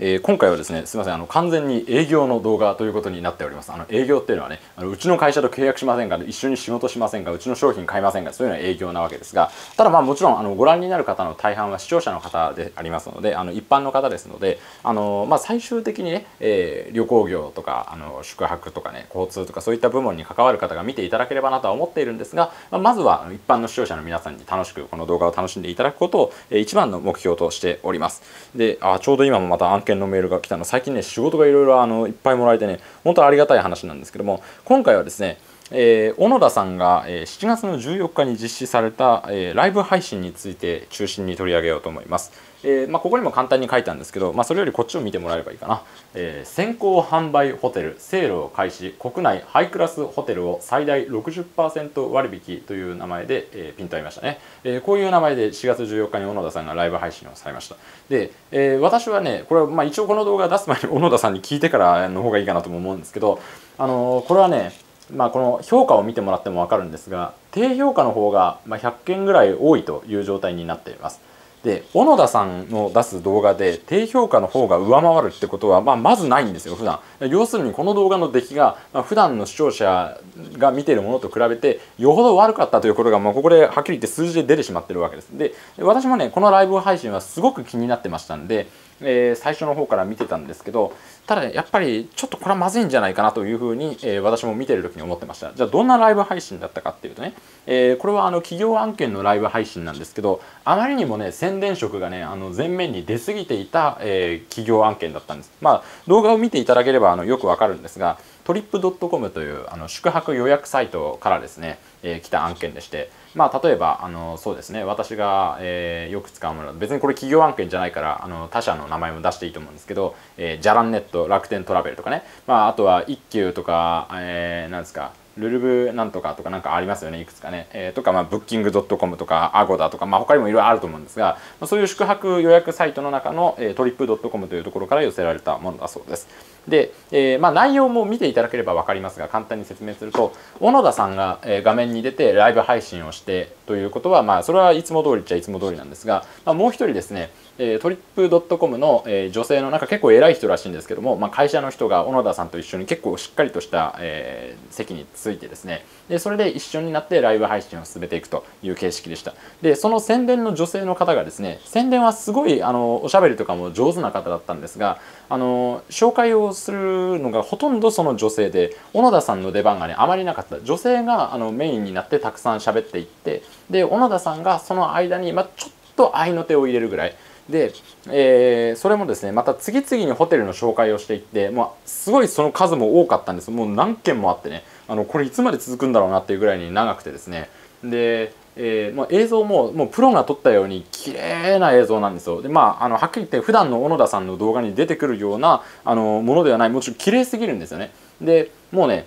えー、今回はですねすみませんあの完全に営業の動画ということになっております。あの営業っていうのはねあのうちの会社と契約しませんか一緒に仕事しませんかうちの商品買いませんかそういうのは営業なわけですがただまあもちろんあのご覧になる方の大半は視聴者の方でありますのであの一般の方ですのであの、まあ、最終的にね、えー、旅行業とかあの宿泊とかね交通とかそういった部門に関わる方が見ていただければなとは思っているんですが、まあ、まずは一般の視聴者の皆さんに楽しくこの動画を楽しんでいただくことを、えー、一番の目標としております。であちょうど今もまた件のメールが来たの。最近ね仕事がいろいろいっぱいもらえてね本当ありがたい話なんですけども今回はですねえー、小野田さんが、えー、7月の14日に実施された、えー、ライブ配信について中心に取り上げようと思います。えーまあ、ここにも簡単に書いたんですけど、まあ、それよりこっちを見てもらえればいいかな、えー、先行販売ホテルセールを開始国内ハイクラスホテルを最大60%割引という名前で、えー、ピンとありましたね、えー、こういう名前で4月14日に小野田さんがライブ配信をされました。で、えー、私はねこれはまあ一応この動画出す前に小野田さんに聞いてからの方がいいかなとも思うんですけどあのー、これはねまあ、この評価を見てもらっても分かるんですが低評価の方がま100件ぐらい多いという状態になっています。で小野田さんの出す動画で低評価の方が上回るってことは、まあ、まずないんですよ普段要するにこの動画の出来が、まあ、普段の視聴者が見ているものと比べてよほど悪かったということが、まあ、ここではっきり言って数字で出てしまってるわけですで私もねこのライブ配信はすごく気になってましたんでえー、最初の方から見てたんですけどただ、ね、やっぱりちょっとこれはまずいんじゃないかなというふうに、えー、私も見てる時に思ってました。じゃあどんなライブ配信だったかっていうとね、えー、これはあの企業案件のライブ配信なんですけどあまりにもね宣伝色がねあの前面に出過ぎていた、え企業案件だったんです。まあ動画を見ていただければあのよくわかるんですがトリップドットコムというあの宿泊予約サイトからですね、え来た案件でしてまあ、例えばあのそうですね。私が、えー、よく使うもの別にこれ企業案件じゃないからあの他社の名前も出していいと思うんですけど、えー、ジャランネット楽天トラベルとかね、まあ、あとは一休とか、えー、なんですかルルブなんとかとかなんかありますよねいくつかね、えー、とか、まあ、ブッキングドットコムとか Agoda とか、まあ、他にもいろいろあると思うんですが、まあ、そういう宿泊予約サイトの中の、えー、 Trip.com というところから寄せられたものだそうです。で、えー、まあ、内容も見ていただければ分かりますが簡単に説明すると小野田さんが、え画面に出てライブ配信をしてということは、まあ、それはいつも通りっちゃいつも通りなんですが、まあ、もう一人ですねえー、 Trip.com の、えー、女性のなんか結構偉い人らしいんですけども、まあ、会社の人が小野田さんと一緒に結構しっかりとした、えー、席についてですね。でそれで一緒になってライブ配信を進めていくという形式でした。でその宣伝の女性の方がですね宣伝はすごいあのおしゃべりとかも上手な方だったんですがあの紹介をするのがほとんどその女性で小野田さんの出番がねあまりなかった。女性があのメインになってたくさん喋っていってで小野田さんがその間に、まあ、ちょっと合いの手を入れるぐらいで、えー、それもですねまた次々にホテルの紹介をしていって、まあ、すごいその数も多かったんです。もう何件もあってね。あのこれいつまで続くんだろうなっていうぐらいに長くてですね。で、えーまあ、映像ももうプロが撮ったように綺麗な映像なんですよ。でまああのはっきり言って普段の小野田さんの動画に出てくるようなあのものではないもちろん綺麗すぎるんですよね。でもうね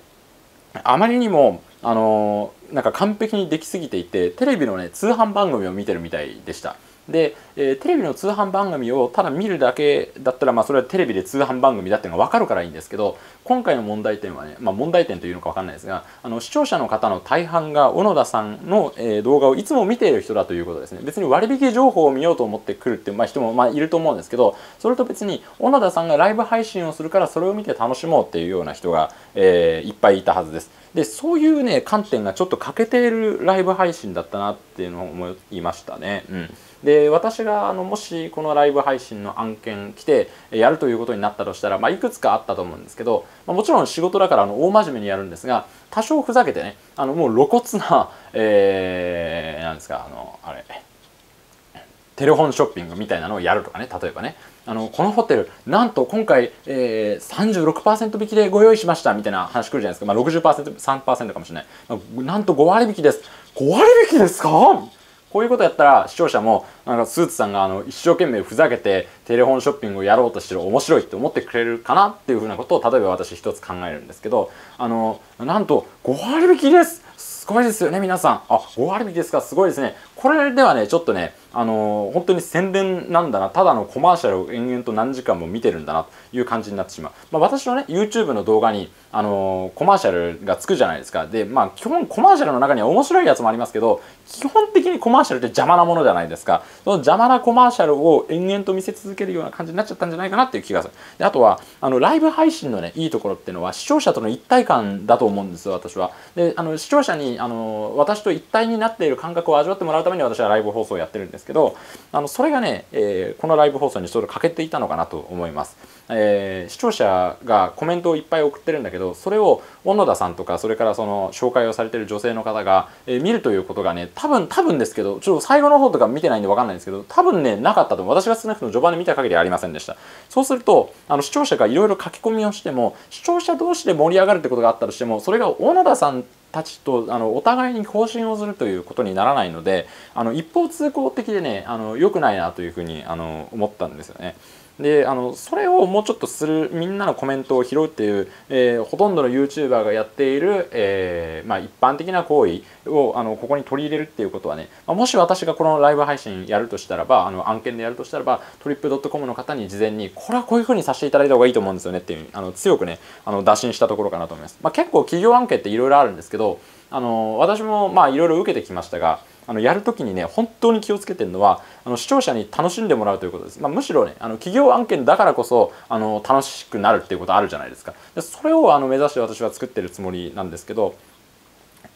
あまりにもあのなんか完璧にできすぎていてテレビのね通販番組を見てるみたいでした。で、えー、テレビの通販番組をただ見るだけだったら、まあ、それはテレビで通販番組だっていうのが分かるからいいんですけど今回の問題点はね、まあ、問題点というのか分かんないですがあの視聴者の方の大半が小野田さんの、えー、動画をいつも見ている人だということですね別に割引情報を見ようと思ってくるって、まあ、人も、まあ、いると思うんですけどそれと別に小野田さんがライブ配信をするからそれを見て楽しもうっていうような人が、えー、いっぱいいたはずです。でそういうね観点がちょっと欠けているライブ配信だったなっていうのを思いましたね。うんで私があのもしこのライブ配信の案件来てやるということになったとしたら、まあ、いくつかあったと思うんですけど、まあ、もちろん仕事だからあの大真面目にやるんですが多少ふざけてねあのもう露骨な、えー、なんですかあのあれテレフォンショッピングみたいなのをやるとかね例えばね。あのこのホテルなんと今回、えー、36%引きでご用意しましたみたいな話来るじゃないですか、まあ60%、3%かもしれない、まあ、なんと5割引きです。5割引きですか？こういうことやったら視聴者もなんかスーツさんがあの一生懸命ふざけてテレフォンショッピングをやろうとしてる面白いって思ってくれるかなっていうふうなことを例えば私一つ考えるんですけどあのなんと5割引きです。すごいですよね皆さん。あ5割引きですか？すごいですね。これではねちょっとねあのー、本当に宣伝なんだなただのコマーシャルを延々と何時間も見てるんだなという感じになってしまう、まあ、私のね YouTube の動画に、あのー、コマーシャルがつくじゃないですか。でまあ基本コマーシャルの中には面白いやつもありますけど基本的にコマーシャルって邪魔なものじゃないですか。その邪魔なコマーシャルを延々と見せ続けるような感じになっちゃったんじゃないかなっていう気がする。であとはあのライブ配信のねいいところっていうのは視聴者との一体感だと思うんですよ私は。であの視聴者にあの私と一体になっている感覚を味わってもらうために私はライブ放送をやってるんですけどあのそれがね、えー、このライブ放送にちょっと欠けていたのかなと思います、えー、視聴者がコメントをいっぱい送ってるんだけどそれを小野田さんとかそれからその紹介をされてる女性の方が、えー、見るということがね多分多分ですけどちょっと最後の方とか見てないんで分かんないんですけど多分ねなかったと私が少なくとも序盤で見た限りありませんでした。そうするとあの視聴者がいろいろ書き込みをしても視聴者同士で盛り上がるってことがあったとしてもそれが小野田さんたちとあのお互いに更新をするということにならないのであの一方通行的でねあの良くないなというふうにあの思ったんですよね。であのそれをもうちょっとするみんなのコメントを拾うっていう、えー、ほとんどの YouTuber がやっている、えーまあ、一般的な行為をあのここに取り入れるっていうことはね、まあ、もし私がこのライブ配信やるとしたらばあの案件でやるとしたらばトリップドットコムの方に事前にこれはこういうふうにさせていただいた方がいいと思うんですよねっていうあの強くねあの打診したところかなと思います。まあ、結構企業案件っていろいろあるんですけどあの私もまあいろいろ受けてきましたがあのやるときにね本当に気をつけてるのはあの視聴者に楽しんでもらうということです、まあ、むしろねあの企業案件だからこそあの楽しくなるっていうことあるじゃないですか。でそれをあの目指して私は作ってるつもりなんですけど、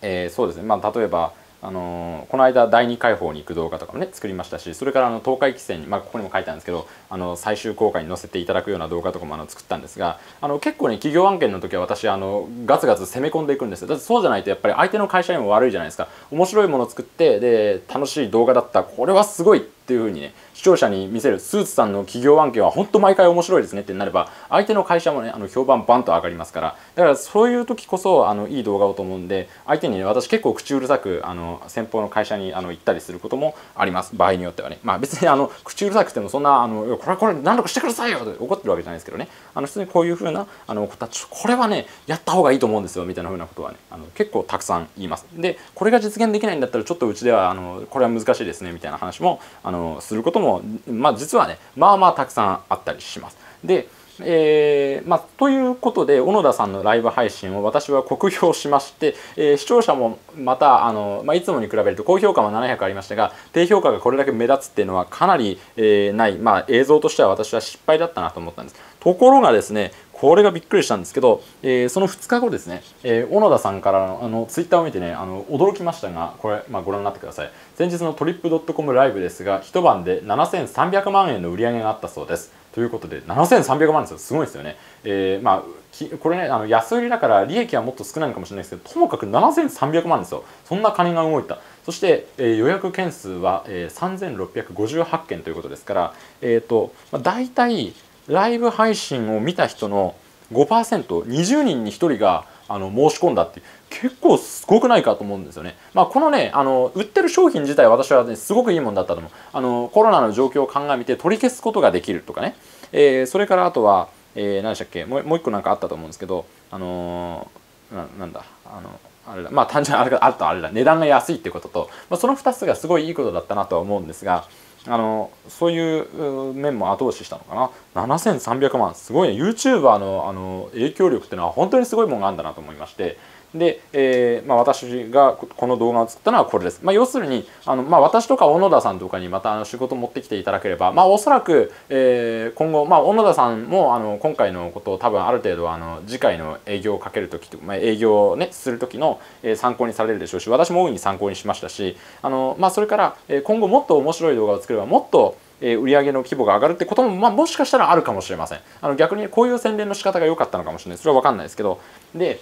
えー、そうですね。まあ例えばあのこの間第2回放に行く動画とかもね作りましたしそれからあの東海汽船に、まあ、ここにも書いてあるんですけどあの最終公開に載せていただくような動画とかもあの作ったんですがあの結構ね企業案件の時は私あのガツガツ攻め込んでいくんですよ。だってそうじゃないとやっぱり相手の会社にも悪いじゃないですか。面白いものを作ってで楽しい動画だった。これはすごいっていうふうにね視聴者に見せるスーツさんの企業案件は本当毎回面白いですねってなれば相手の会社もねあの評判バンと上がりますから。だからそういう時こそあのいい動画をと思うんで相手にね私結構口うるさくあの先方の会社にあの行ったりすることもあります。場合によってはね。まあ別にあの口うるさくてもそんなあのこれこれ何とかしてくださいよって怒ってるわけじゃないですけどね。あの普通にこういうふうなあのこれはねやった方がいいと思うんですよみたいなふうなことはね。あの結構たくさん言います。でこれが実現できないんだったらちょっとうちではあのこれは難しいですねみたいな話もあのすることもまあ実はねまあまあたくさんあったりします。でえーまあ、ということで小野田さんのライブ配信を私は酷評しまして、えー、視聴者もまたあの、まあ、いつもに比べると高評価は700ありましたが低評価がこれだけ目立つっていうのはかなり、えー、ない、まあ、映像としては私は失敗だったなと思ったんです。ところがですねこれがびっくりしたんですけど、えー、その2日後ですね、えー、小野田さんからのあのツイッターを見てねあの驚きましたがこれ、まあ、ご覧になってください。先日のトリップドットコムライブですが一晩で7300万円の売り上げがあったそうです。ということで7300万ですよ。すごいですよね、えー、まあこれねあの安売りだから利益はもっと少ないのかもしれないですけどともかく7300万ですよ。そんな金が動いた。そして、えー、予約件数は、えー、3658件ということですから、えーとまあ、大体ライブ配信を見た人の 5%20 人に1人があの申し込んだって結構すごくないかと思うんですよね。まあ、このねあの売ってる商品自体私は、ね、すごくいいもんだったと思う。あのコロナの状況を鑑みて取り消すことができるとかね、えー、それからあとは、えー、何でしたっけ？もうもう一個なんかあったと思うんですけどあのー、ななんだ？あのあれだ。まあ単純にあれがあとあれだ。値段が安いってことと、まあ、その2つがすごいいいことだったなとは思うんですがあのそういう面も後押ししたのかな。7300万。すごいね。YouTuber のあの影響力っていうのは本当にすごいものがあるんだなと思いまして。で、えーまあ、私がこの動画を作ったのはこれです。まあ、要するにあの、まあ、私とか小野田さんとかにまたあの仕事を持ってきていただければ、まあ、おそらく、えー、今後、まあ、小野田さんもあの今回のことを多分ある程度あの次回の営業をかける時とか、まあ、営業を、ね、する時の、えー、参考にされるでしょうし私も大いに参考にしましたしあの、まあ、それから、えー、今後もっと面白い動画を作ればもっとえ売上の規模が上がるってことも、まあ、もしかしたらあるかもしれません。あの逆にこういう宣伝の仕方が良かったのかもしれない。それは分かんないですけど。で、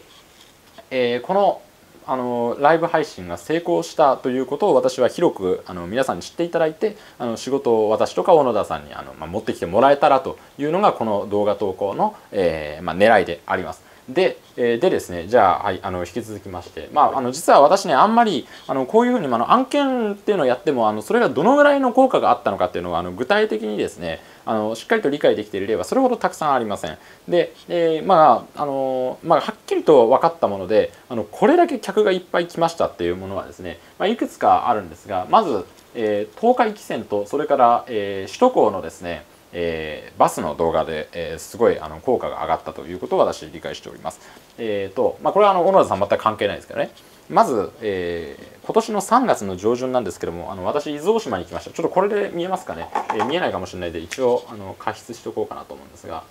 えー、このあのライブ配信が成功したということを私は広くあの皆さんに知っていただいてあの仕事を私とか小野田さんにあの、まあ、持ってきてもらえたらというのがこの動画投稿の、えーまあ、狙いであります。で,、えー、でですねじゃあ,、はい、あの引き続きまして、まあ、あの実は私ねあんまりあのこういうふうに、あ、の案件っていうのをやってもあのそれがどのぐらいの効果があったのかっていうのはあの具体的にですねあのしっかりと理解できている例はそれほどたくさんありません。で、えー、まああのまあ、はっきりと分かったものであのこれだけ客がいっぱい来ましたっていうものはですね、まあ、いくつかあるんですがまず、えー、東海汽船とそれから、えー、首都高のですねえー、バスの動画で、えー、すごいあの効果が上がったということを私理解しております。えーとまあ、これはあの小野田さん全く関係ないですけどね。まず、えー、今年の3月の上旬なんですけどもあの私伊豆大島に行きました。ちょっとこれで見えますかね、えー、見えないかもしれないで一応あの加筆しておこうかなと思うんですが。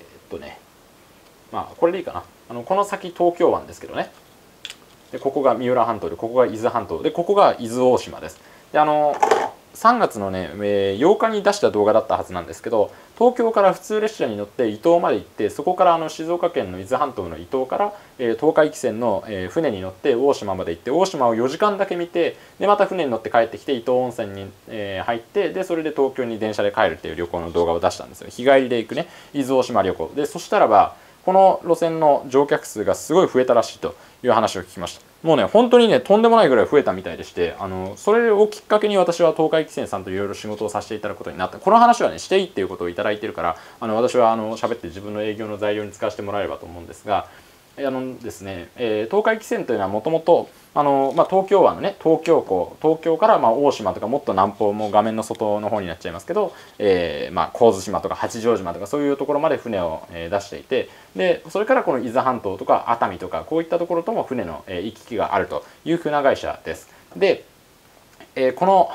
えー、っとね。まあこれでいいかな。あのこの先東京湾ですけどね。でここが三浦半島でここが伊豆半島でここが伊豆大島です。であの3月のね、えー、8日に出した動画だったはずなんですけど東京から普通列車に乗って伊東まで行ってそこからあの静岡県の伊豆半島の伊東から、えー、東海汽船の、えー、船に乗って大島まで行って大島を4時間だけ見てでまた船に乗って帰ってきて伊東温泉に、えー、入ってでそれで東京に電車で帰るっていう旅行の動画を出したんですよ。日帰りで行くね。伊豆大島旅行。でそしたらばこの路線の乗客数がすごい増えたらしいという話を聞きました。もうね本当にねとんでもないぐらい増えたみたいでしてあのそれをきっかけに私は東海汽船さんといろいろ仕事をさせていただくことになった。この話はねしていいっていうことを頂いてるからあの私はあの喋って自分の営業の材料に使わせてもらえればと思うんですがあのですね、えー、東海汽船というのはもともとあの、まあ、東京湾のね東京港東京からまあ大島とかもっと南方も画面の外の方になっちゃいますけど、えーまあ、神津島とか八丈島とかそういうところまで船を、えー、出していてでそれからこの伊豆半島とか熱海とかこういったところとも船の、えー、行き来があるという船会社です。で、えー、この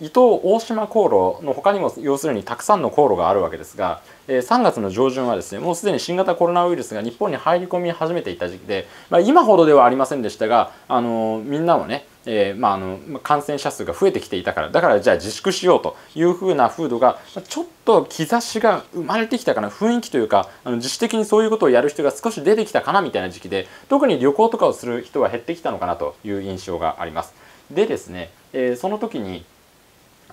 伊東大島航路の他にも要するにたくさんの航路があるわけですが、え3月の上旬はですねもうすでに新型コロナウイルスが日本に入り込み始めていた時期で、まあ、今ほどではありませんでしたが、あのみんなもねえー、まあ、あの感染者数が増えてきていたからだからじゃあ自粛しようというふうな風土がちょっと兆しが生まれてきたかな雰囲気というかあの自主的にそういうことをやる人が少し出てきたかなみたいな時期で特に旅行とかをする人は減ってきたのかなという印象があります。でですね、えー、その時に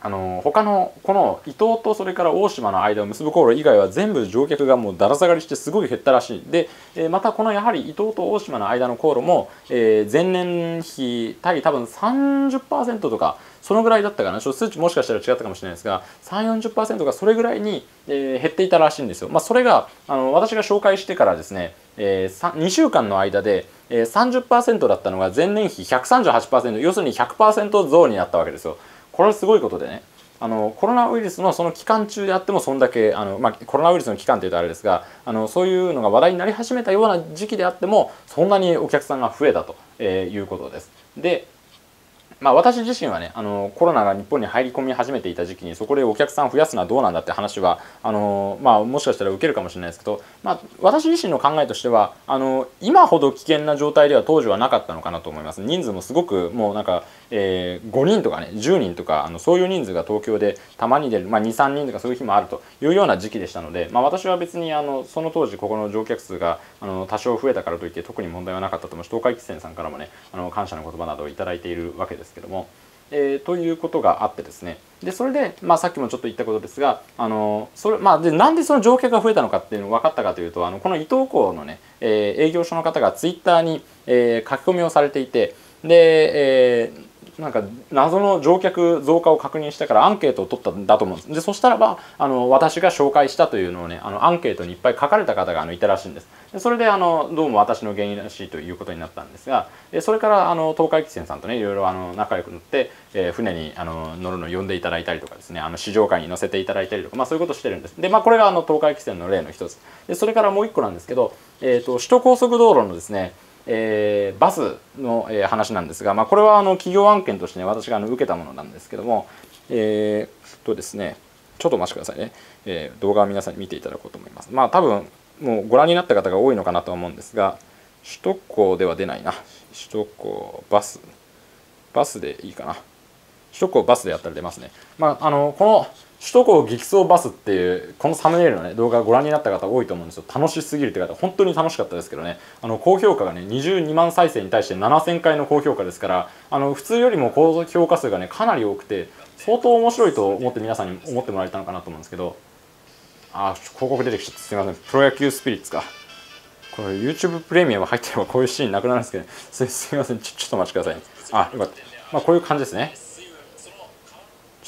あの他のこの伊東とそれから大島の間を結ぶ航路以外は全部乗客がもうだら下がりしてすごい減ったらしいで、えまたこのやはり伊東と大島の間の航路も、えー、前年比対多分30%とかそのぐらいだったかなちょっと数値もしかしたら違ったかもしれないですが340%がそれぐらいに、えー、減っていたらしいんですよ。まあ、それがあの私が紹介してからですね、えー、2週間の間で、えー、30%だったのが前年比138%要するに100%増になったわけですよ。これはすごいことでねあのコロナウイルスのその期間中であってもそんだけあの、まあ、コロナウイルスの期間というとあれですがあのそういうのが話題になり始めたような時期であってもそんなにお客さんが増えたと、えいうことです。でまあ、私自身はねあのコロナが日本に入り込み始めていた時期にそこでお客さん増やすのはどうなんだって話はあの、まあ、もしかしたら受けるかもしれないですけど、まあ、私自身の考えとしてはあの今ほど危険な状態では当時はなかったのかなと思います。人数もすごくもうなんか、えー、5人とかね10人とかあのそういう人数が東京でたまに出る、まあ、23人とかそういう日もあるというような時期でしたので、まあ、私は別にあのその当時ここの乗客数があの多少増えたからといって特に問題はなかったと思います東海汽船さんからもねあの感謝の言葉などを頂いているわけです。ですけども。えー、ということがあってですねでそれで、まあ、さっきもちょっと言ったことですがあのそれ、まあ、でなんでその乗客が増えたのかっていうのが分かったかというとあのこの伊東港のね、えー、営業所の方がツイッターに、えー、書き込みをされていてで、えー、なんか謎の乗客増加を確認したからアンケートを取ったんだと思うんです。でそしたらばあの私が紹介したというのをねあのアンケートにいっぱい書かれた方があのいたらしいんです。でそれであのどうも私の原因らしいということになったんですがでそれからあの東海汽船さんとねいろいろあの仲良くなって、えー、船にあの乗るのを呼んでいただいたりとかですねあの試乗会に乗せていただいたりとか、まあ、そういうことをしてるんです。で、まあ、これがあの東海汽船の例の一つ。でそれからもう一個なんですけど、えーと首都高速道路のですねえー、バスの、えー、話なんですが、まあ、これはあの企業案件として、ね、私があの受けたものなんですけども、えー、とですねちょっとお待ちくださいね、えー、動画を皆さんに見ていただこうと思います。まあ多分もうご覧になった方が多いのかなと思うんですが首都高では出ないな。首都高バスバスでいいかな。首都高バスでやったら出ますね。まああのこの首都高激走バスっていうこのサムネイルの、ね、動画をご覧になった方多いと思うんですよ。楽しすぎるって方。本当に楽しかったですけどね。あの高評価がね22万再生に対して7000回の高評価ですからあの普通よりも高評価数がねかなり多くて相当面白いと思って皆さんに思ってもらえたのかなと思うんですけど。あ広告出てきちゃった。すいません。プロ野球スピリッツか。これ YouTube プレミアム入ってればこういうシーンなくなるんですけど、ね、すすみません。ちょちょっとお待ちください、ね、あよかった。まあこういう感じですね。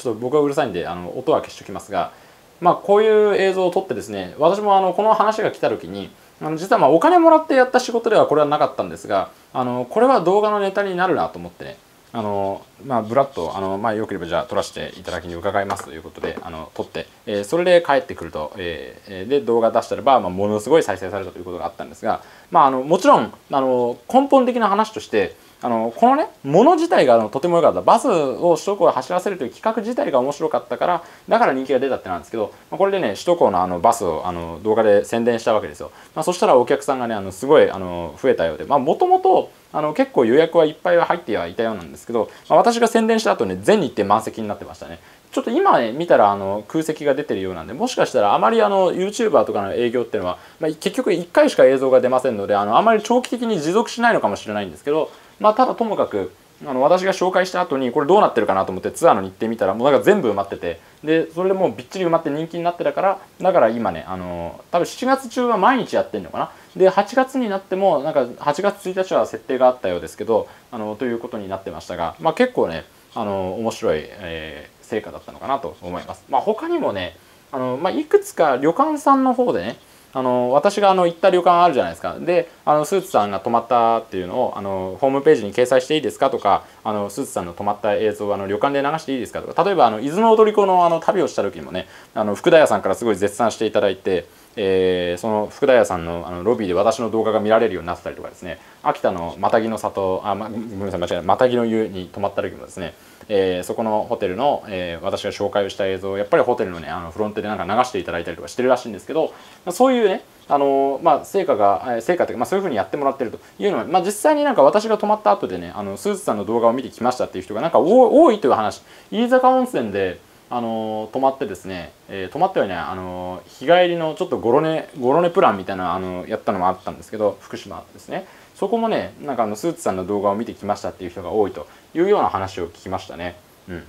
ちょっと僕はうるさいんであの音は消しておきますがまあこういう映像を撮ってですね私もあのこの話が来た時にあの実はまあお金もらってやった仕事ではこれはなかったんですがあのこれは動画のネタになるなと思ってねあのまあ、ブラッドあの、まあ、よければじゃあ撮らせていただきに伺いますということであの撮って、えー、それで帰ってくると、えー、で動画出したらば、まあ、ものすごい再生されたということがあったんですが、まあ、あのもちろんあの根本的な話としてあのこのねもの自体があのとても良かった。バスを首都高を走らせるという企画自体が面白かったからだから人気が出たってなんですけど、まあ、これでね首都高のあのバスをあの動画で宣伝したわけですよ、まあ、そしたらお客さんがねあのすごいあの増えたようで。もともと結構予約はいっぱいは入ってはいたようなんですけど、まあ、私が宣伝した後ね全日程満席になってましたね。ちょっと今ね見たらあの空席が出てるようなんでもしかしたらあまりあの YouTuber とかの営業っていうのは、まあ、結局1回しか映像が出ませんのであのあまり長期的に持続しないのかもしれないんですけど、まあ、ただともかくあの私が紹介した後にこれどうなってるかなと思ってツアーの日程見たらもうだか全部埋まっててでそれでもうびっちり埋まって人気になってたからだから今ねあの多分7月中は毎日やってんのかなで8月になってもなんか8月1日は設定があったようですけどあのということになってましたが、まあ、結構ねあの面白い、えー、成果だったのかなと思います。まあ、他にもねあの、まあ、いくつか旅館さんの方でねあの私があの行った旅館あるじゃないですか。であのスーツさんが泊まったっていうのをあのホームページに掲載していいですかとかあのスーツさんの泊まった映像をあの旅館で流していいですかとか。例えばあの伊豆の踊り子のあの旅をした時にもねあの福田屋さんからすごい絶賛していただいて、えー、その福田屋さんのあのロビーで私の動画が見られるようになってたりとかですね。秋田のマタギの里あ、ま、ごめんなさい間違えないマタギの湯に泊まった時もですねえー、そこのホテルの、えー、私が紹介をした映像をやっぱりホテルのねあのフロントでなんか流していただいたりとかしてるらしいんですけどそういうねあのまあ、成果が成果というか、まあ、そういうふうにやってもらってるというのは、まあ、実際になんか私が泊まった後でねあのスーツさんの動画を見てきましたっていう人がなんか多いという話。飯坂温泉であの泊まってですね、えー、泊まってはねあの日帰りのちょっとゴロネゴロネプランみたいなあのやったのもあったんですけど福島ですねそこもねなんかあのスーツさんの動画を見てきましたっていう人が多いというような話を聞きましたね。うん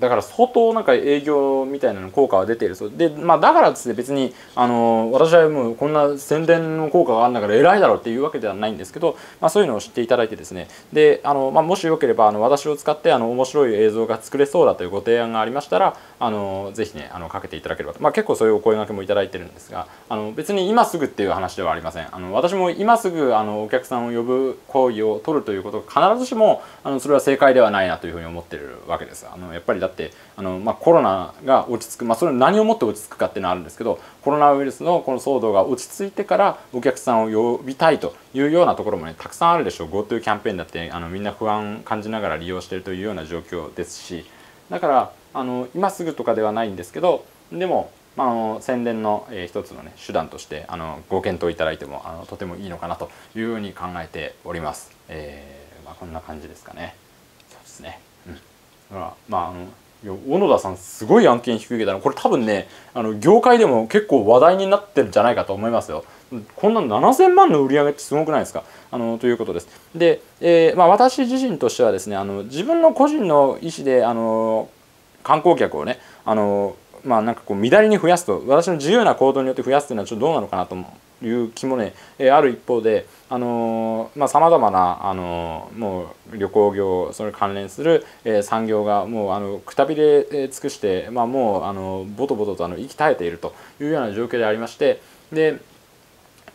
だから相当なんか営業みたいなの効果は出てるそう。で、まあ、だからですね別にあの私はもうこんな宣伝の効果があるんだから偉いだろうっていうわけではないんですけど、まあ、そういうのを知っていただいてですね。であの、まあ、もしよければあの私を使ってあの面白い映像が作れそうだというご提案がありましたらあのぜひねあのかけていただければと、まあ、結構そういうお声がけもいただいてるんですがあの別に今すぐっていう話ではありません。あの私も今すぐあのお客さんを呼ぶ行為を取るということが必ずしもあのそれは正解ではないなというふうに思ってるわけです。あのやっぱりだってあの、まあ、コロナが落ち着く、まあ、それ何をもって落ち着くかっていうのはあるんですけどコロナウイルスのこの騒動が落ち着いてからお客さんを呼びたいというようなところもねたくさんあるでしょう GoTo キャンペーンだってあのみんな不安感じながら利用しているというような状況ですしだからあの今すぐとかではないんですけどでも、まあ、あの宣伝の、えー、一つの、ね、手段としてあのご検討いただいてもあのとてもいいのかなというふうに考えております。えーまあ、こんな感じですかね。そうですね、うん、だからまああの小野田さんすごい案件引き受けたのこれ多分ねあの業界でも結構話題になってるんじゃないかと思いますよ。こんな7000万の売り上げってすごくないですか？あのということです。で、えーまあ、私自身としてはですねあの自分の個人の意思であの観光客をねあのまあなんかこう乱れに増やすと私の自由な行動によって増やすっていうのはちょっとどうなのかなという気もね、えある一方であのまあさまざまなあのもう旅行業それ関連する、え産業がもうあのくたびれ尽くして、まあ、もうあのボトボトとあの息絶えているというような状況でありましてで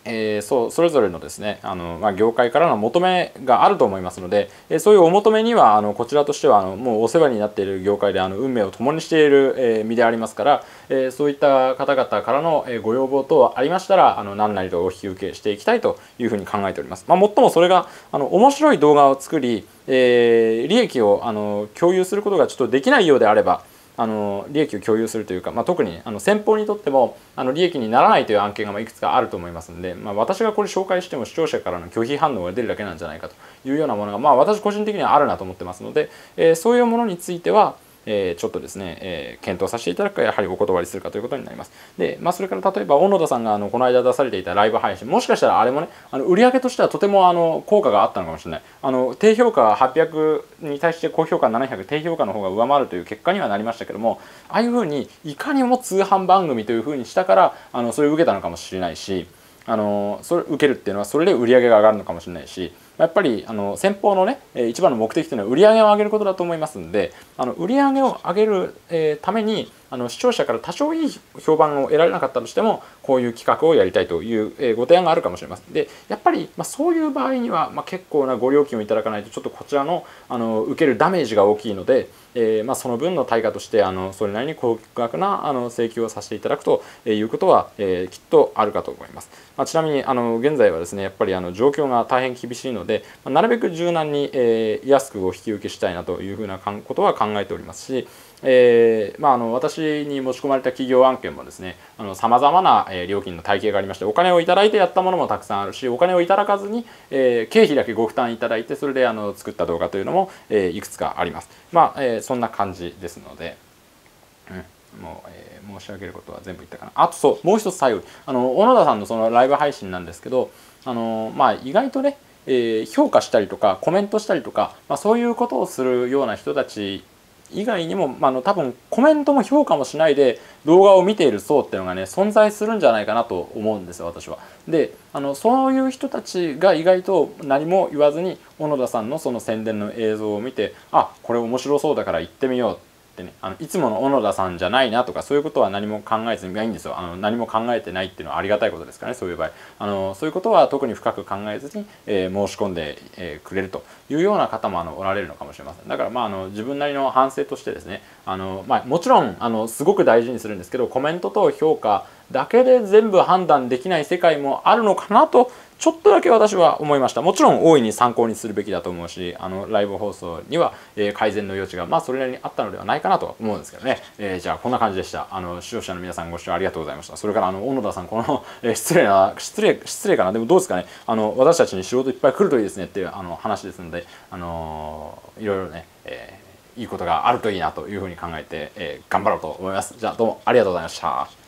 えー、そうそれぞれのですねあの、まあ、業界からの求めがあると思いますので、えー、そういうお求めにはあのこちらとしてはあのもうお世話になっている業界であの運命を共にしている、えー、身でありますから、えー、そういった方々からの、えー、ご要望等ありましたらあの何なりとお引き受けしていきたいというふうに考えております。まあ、もっともそれがあの面白い動画を作り、えー、利益をあの共有することがちょっとできないようであればあの利益を共有するというか、まあ、特にあの先方にとってもあの利益にならないという案件がいくつかあると思いますので、まあ、私がこれ紹介しても視聴者からの拒否反応が出るだけなんじゃないかというようなものが、まあ、私個人的にはあるなと思ってますので、えー、そういうものについてはえー、ちょっとですね、えー、検討させていただくかやはりお断りするかということになります。で、まあ、それから例えば小野田さんがあのこの間出されていたライブ配信もしかしたらあれもねあの売り上げとしてはとてもあの効果があったのかもしれないあの低評価800に対して高評価700低評価の方が上回るという結果にはなりましたけどもああいうふうにいかにも通販番組というふうにしたからあのそれを受けたのかもしれないしあのそれ受けるっていうのはそれで売り上げが上がるのかもしれないしやっぱりあの先方のね一番の目的というのは売り上げを上げることだと思いますんであの売り上げを上げる、えー、ためにあの視聴者から多少いい評判を得られなかったとしてもこういう企画をやりたいという、え、ご提案があるかもしれません。でやっぱり、ま、そういう場合には、ま、結構なご料金をいただかないとちょっとこちらのあの受けるダメージが大きいので、えーま、その分の対価としてあのそれなりに高額なあの請求をさせていただくということは、えー、きっとあるかと思います、ま、ちなみにあの現在はですねやっぱりあの状況が大変厳しいので、ま、なるべく柔軟に、えー、安くお引き受けしたいなというふうなことは考えておりますしえーまあ、あの私に持ち込まれた企業案件もですねさまざまな、えー、料金の体系がありましてお金をいただいてやったものもたくさんあるしお金をいただかずに、えー、経費だけご負担いただいてそれであの作った動画というのも、えー、いくつかあります。まあえー、そんな感じですので、うん、もう、えー、申し上げることは全部言ったかな。あとそうもう一つ最後にあの小野田さんのそのライブ配信なんですけどあの、まあ、意外とねえー、評価したりとかコメントしたりとか、まあ、そういうことをするような人たち以外にも、まあ、の多分コメントも評価もしないで動画を見ている層っていうのがね存在するんじゃないかなと思うんですよ私は。であのそういう人たちが意外と何も言わずに小野田さんのその宣伝の映像を見てあこれ面白そうだから行ってみようってねあのいつもの小野田さんじゃないなとかそういうことは何も考えずにいいんですよ。あの何も考えてないっていうのはありがたいことですからねそういう場合。あのそういうことは特に深く考えずに、えー、申し込んで、えー、くれるというような方もあのおられるのかもしれません。だからまああの自分なりの反省としてですねあの、まあ、もちろんあのすごく大事にするんですけどコメントと評価だけで全部判断できない世界もあるのかなとちょっとだけ私は思いました。もちろん大いに参考にするべきだと思うしあのライブ放送には、えー、改善の余地がまあそれなりにあったのではないかなと思うんですけどね、えー、じゃあこんな感じでした。あの視聴者の皆さんご視聴ありがとうございました。それからあの小野田さんこの、えー、失礼な失礼失礼かな？でもどうですかね？あの私たちに仕事いっぱい来るといいですねっていうあの話ですのであのいろいろね、えいいことがあるといいなというふうに考えて、え、頑張ろうと思います。じゃあどうもありがとうございました。